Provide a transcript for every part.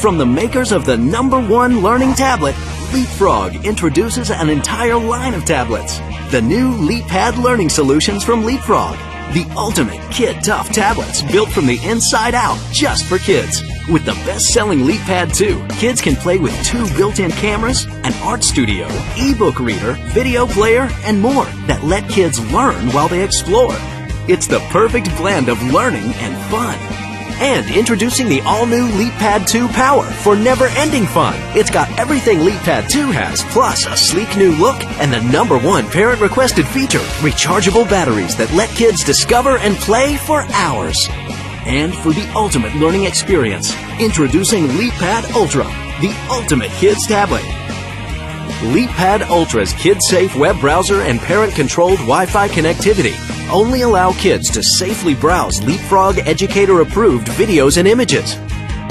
From the makers of the number one learning tablet, Leapfrog introduces an entire line of tablets. The new LeapPad Learning Solutions from Leapfrog. The ultimate kid tough tablets built from the inside out just for kids. With the best selling LeapPad 2, kids can play with two built in cameras, an art studio, ebook reader, video player, and more that let kids learn while they explore. It's the perfect blend of learning and fun. And introducing the all new LeapPad 2 Power for never ending fun. It's got everything LeapPad 2 has, plus a sleek new look and the number one parent requested feature rechargeable batteries that let kids discover and play for hours. And for the ultimate learning experience, introducing LeapPad Ultra, the ultimate kids tablet. LeapPad Ultra's kid-safe web browser and parent-controlled Wi-Fi connectivity only allow kids to safely browse Leapfrog educator-approved videos and images.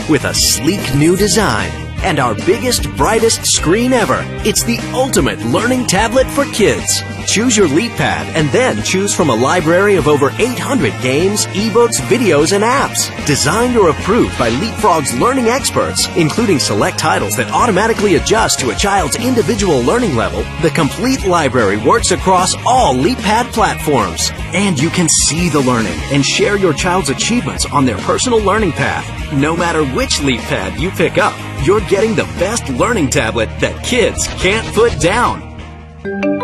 With a sleek new design and our biggest, brightest screen ever, it's the ultimate learning tablet for kids. Choose your LeapPad and then choose from a library of over 800 games, ebooks, videos, and apps. Designed or approved by Leapfrog's learning experts, including select titles that automatically adjust to a child's individual learning level, the complete library works across all LeapPad platforms. And you can see the learning and share your child's achievements on their personal learning path. No matter which LeapPad you pick up, you're getting the best learning tablet that kids can't put down.